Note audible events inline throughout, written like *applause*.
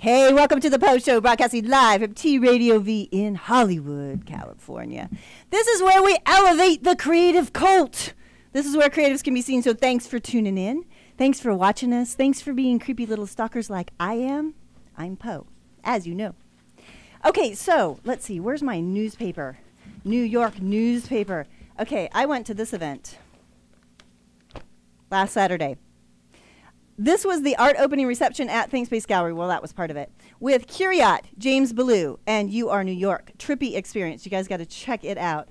Hey, welcome to the PO SHO, broadcasting live from TradioV in Hollywood, California. This is where we elevate the creative cult. This is where creatives can be seen, so thanks for tuning in. Thanks for watching us. Thanks for being creepy little stalkers like I am. I'm Poe, as you know. Okay, so let's see. Where's my newspaper? New York newspaper. Okay, I went to this event last Saturday. This was the art opening reception at ThinkSpace Gallery. Well, that was part of it. With Curiot, James Bullough, and UR New York. Trippy experience. You guys got to check it out.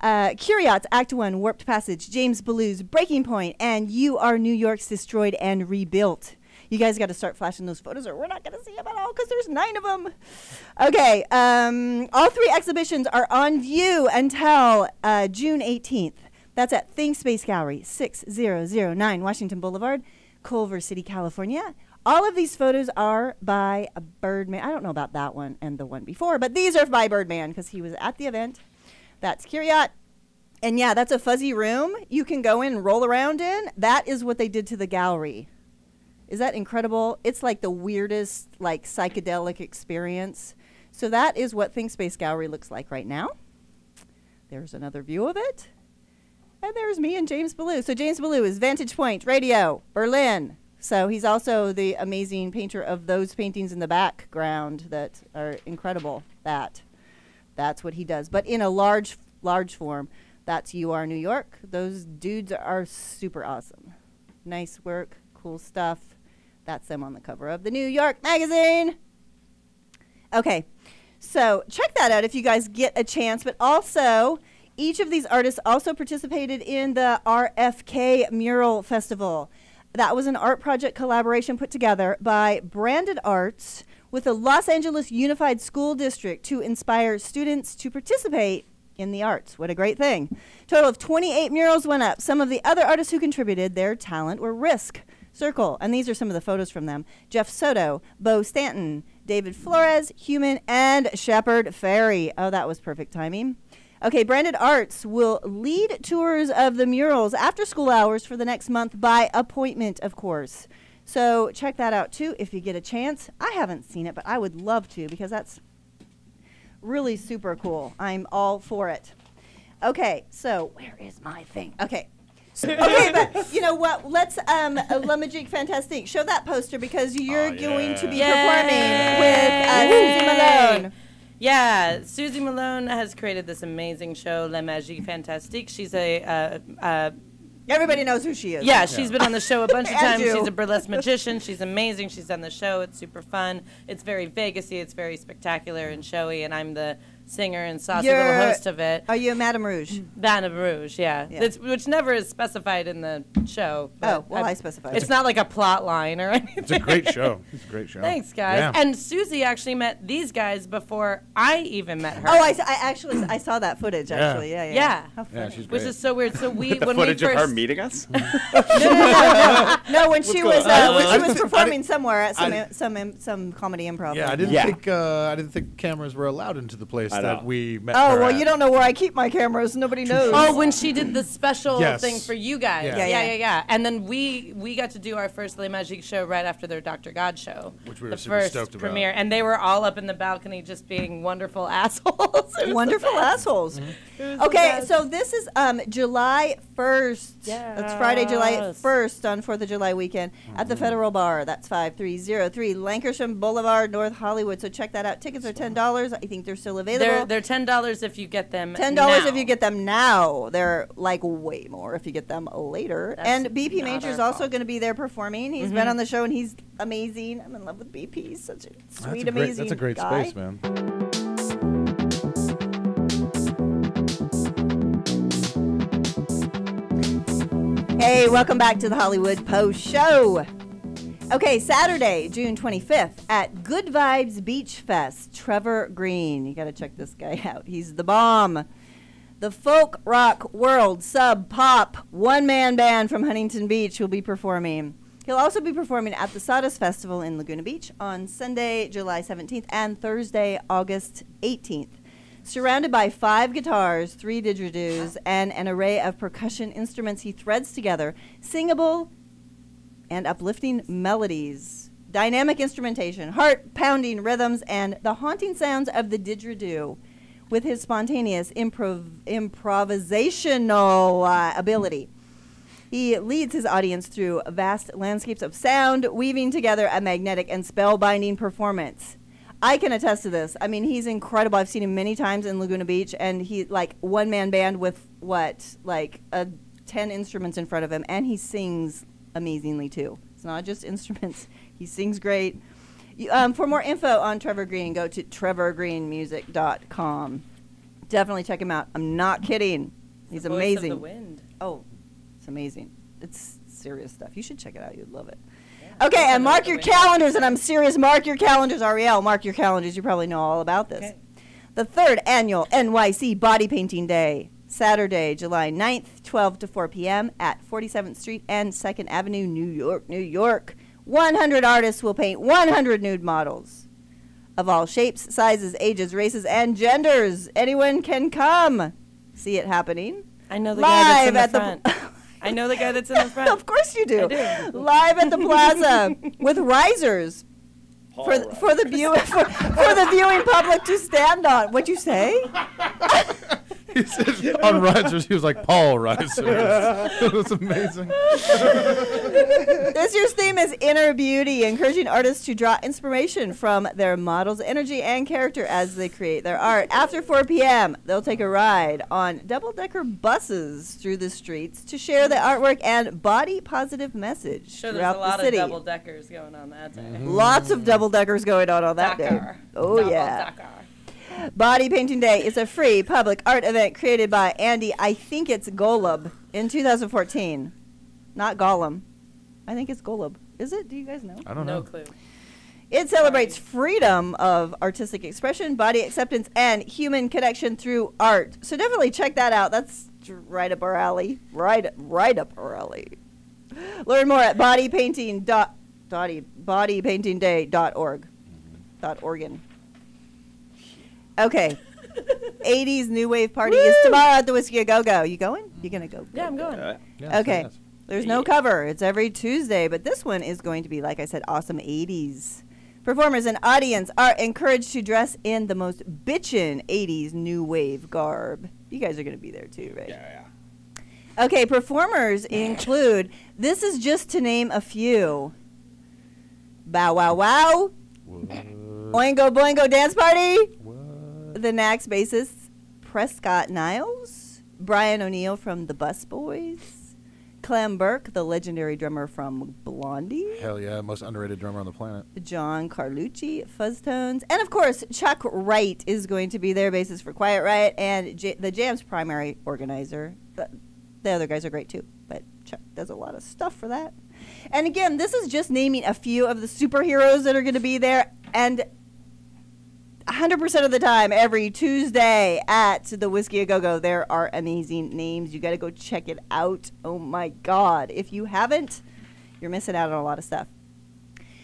Uh, Curiot's Act 1, Warped Passage, James Bullough's Breaking Point, and UR New York's Destroyed and Rebuilt. You guys got to start flashing those photos, or we're not going to see them at all because there's nine of them. Okay, um, all three exhibitions are on view until uh, June 18th. That's at ThinkSpace Gallery, 6009 Washington Boulevard. Culver City, California. All of these photos are by a Birdman. I don't know about that one and the one before, but these are by Birdman because he was at the event. That's Curiot. And yeah, that's a fuzzy room you can go in and roll around in. That is what they did to the gallery. Is that incredible? It's like the weirdest, like psychedelic experience. So that is what ThinkSpace Gallery looks like right now. There's another view of it. And there's me and James Bullough. So James Bullough is Vantage Point Radio, Berlin. So he's also the amazing painter of those paintings in the background that are incredible. That that's what he does. But in a large large form. That's UR New York. Those dudes are super awesome. Nice work, cool stuff. That's them on the cover of the New York magazine. Okay. So check that out if you guys get a chance. But also, each of these artists also participated in the RFK Mural Festival. That was an art project collaboration put together by Branded Arts with the Los Angeles Unified School District to inspire students to participate in the arts. What a great thing. Total of 28 murals went up. Some of the other artists who contributed their talent were Risk, Cyrcle, and these are some of the photos from them. Jeff Soto, Beau Stanton, David Flores, Hueman, and Shepard Fairey. Oh, that was perfect timing. Okay, Branded Arts will lead tours of the murals after school hours for the next month by appointment, of course. So check that out too if you get a chance. I haven't seen it, but I would love to because that's really super cool. I'm all for it. Okay, so where is my thing? Okay. okay, but you know what? Let's um, uh, La Magique Fantastique. Show that poster because you're Oh, going to be yeah. performing with uh, Suzie Malone. Yeah, Suzie Malone has created this amazing show, La Magie Fantastique. She's a, uh, uh, Everybody knows who she is. yeah, she's been on the show a bunch *laughs* of times. you. She's a burlesque magician. She's amazing. She's done the show. It's super fun. It's very Vegasy. It's very spectacular and showy. And I'm the singer and saucy little You're- host of it. Are you a Madame Rouge? Baton Rouge, yeah, Yeah. It's- which never is specified in the show. Oh, well, I'm- I specified. It's not like a plot line or *laughs* anything. It's a great show. It's a great show. Thanks, guys. Yeah. And Suzie actually met these guys before I even met her. Oh, I actually s- I saw that footage actually. Yeah, yeah. Yeah. How Yeah, funny. she's which great. is so weird. So we *laughs* The when footage we of first her meeting us? *laughs* no, no, no, no, no. when she was going uh, when she was performing somewhere at some I- im- some some comedy improv. Yeah, I didn't Yeah. think uh, I didn't think cameras were allowed into the place I that know. we met. Oh her well, at. you don't know where I keep my cameras. Nobody knows. Oh, when she did the special Yes. thing for you guys. Yeah. Yeah. Yeah, yeah, yeah. yeah, And then we we got to do our first Le Magique show right after their Dr. God show. Which we were the super first stoked about. premiere. And they were all up in the balcony just being wonderful *laughs* assholes. It was the Wonderful assholes. Mm-hmm. It was the Okay, so this is um, July 1st. That's Friday, July 1st on 4th of July weekend at the Federal Bar. That's 5303 Lankershim Boulevard, North Hollywood. So check that out. Tickets are $10. I think they're still available. They're they're ten dollars if you get them. Ten dollars if you get them now. They're like way more if you get them later. That's and BP Major is also going to be there performing. He's Mm-hmm. been on the show and he's amazing. I'm in love with BP. He's such a That's sweet, a great, amazing That's a great guy. space, man. Hey, welcome back to the Hollywood PO SHO. Okay, Saturday, June 25th at Good Vibes Beach Fest. Trevor Green. You got to check this guy *laughs* out. He's the bomb. The folk rock world sub pop one man band from Huntington Beach will be performing. He'll also be performing at the Sawdust Festival in Laguna Beach on Sunday, July 17th and Thursday, August 18th. Surrounded by five guitars, three didgeridoos, and an array of percussion instruments, he threads together singable and uplifting melodies dynamic instrumentation, heart pounding rhythms, and the haunting sounds of the didgeridoo with his spontaneous improv- improvisational uh, ability. He leads his audience through vast landscapes of sound, weaving together a magnetic and spellbinding performance. I can attest to this. I mean, he's incredible. I've seen him many times in Laguna Beach, and he like one man band with what like a ten instruments in front of him, and he sings amazingly too. It's not just *laughs* instruments; he sings great. You, um, for more info on Trevor Green, go to trevorgreenmusic.com. Definitely check him out. I'm not kidding. He's amazing. Wind. Oh, it's amazing. It's serious stuff. You should check it out. You'd love it. Yeah. Okay, and mark your wind. calendars, and I'm serious. Mark your calendars, Ariel. Mark your calendars. You probably know all about this. Okay. The third annual NYC Body Painting Day, Saturday, July 9th, 12 to 4 p.m. at 47th Street and 2nd Avenue, New York, New York. 100 artists will paint 100 nude models of all shapes, sizes, ages, races, and genders. Anyone can come. See it happening. I know the guy that's in Live the at the front. *laughs* I know the guy that's in the front. *laughs* of course you do. I do. Live at the plaza *laughs* with risers for th- for the view for, for the viewing public to stand on. What'd you say? He said on risers, he was like Paul risers. it was amazing. This year's theme is inner beauty, encouraging artists to draw inspiration from their models' energy and character as they create their art. After 4 p.m., they'll take a ride on double-decker buses through the streets to share the artwork and body-positive message Sure, there's throughout a lot the city. of double deckers going on that day. Lots of double-deckers going on on that day. Oh Double yeah. Dakar. Body Painting Day is a free public art event created by Andy, I think it's Golub, in 2014. Not Gollum. I think it's Golub. Is it? Do you guys know? I don't No know. clue. It celebrates freedom of artistic expression, body acceptance, and human connection through art. So definitely check that out. That's right up our alley. Right, right up our alley. Learn more at bodypainting dot, dotty, bodypaintingday.org. Dot organ. Mm-hmm. Okay. *laughs* 80s New Wave Party is tomorrow at the Whisky A Go Go. You going? You gonna go? Yeah, I'm going. Uh, Yeah, Okay. yes. There's no cover. It's every Tuesday, but this one is going to be, like I said, awesome 80s. Performers and audience are encouraged to dress in the most bitchin' 80s new wave garb. You guys are going to be there too, right? yeah, yeah. Okay, performers include, this is just to name a few Bow Wow Wow, What? Oingo Boingo Dance Party, What? The Knack's bassist Prescott Niles, Brian O'Neill from the Bus Boys, Clem Burke, the legendary drummer from Blondie, Hell yeah, most underrated drummer on the planet. John Carlucci, Fuzztones, and of course Chuck Wright is going to be their bassist for Quiet Riot, and J- the Jam's primary organizer. The, the other guys are great too, but Chuck does a lot of stuff for that. And again, this is just naming a few of the superheroes that are going to be there, and 100% of the time, every Tuesday at the Whisky A Go Go, there are amazing names. You got to go check it out. Oh my God. If you haven't, you're missing out on a lot of stuff.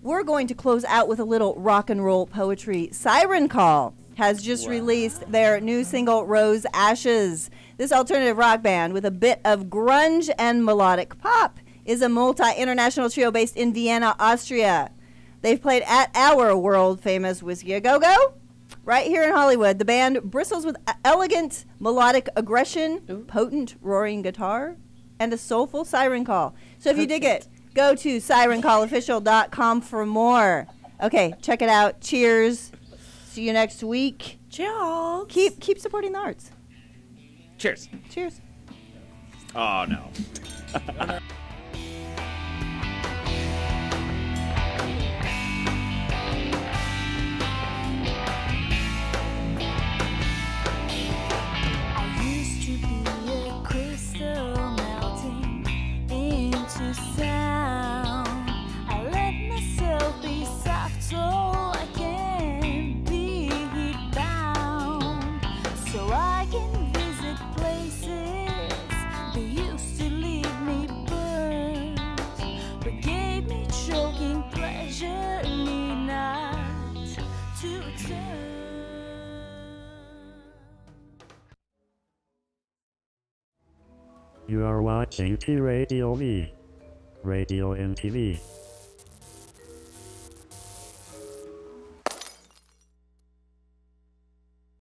We're going to close out with a little rock and roll poetry. Siren Call has just released their new single, Rose Ashes. This alternative rock band with a bit of grunge and melodic pop is a multi international trio based in Vienna, Austria. They've played at our world famous Whisky A Go Go. Right here in Hollywood, the band bristles with elegant melodic aggression, Ooh. potent roaring guitar, and a soulful siren call. So if you dig it, go to sirencallofficial.com for more. Okay, check it out. Cheers. See you next week. Cheers. Keep keep supporting the arts. Cheers. Cheers. Oh no. *laughs* You are watching TradioV. Radio and TV.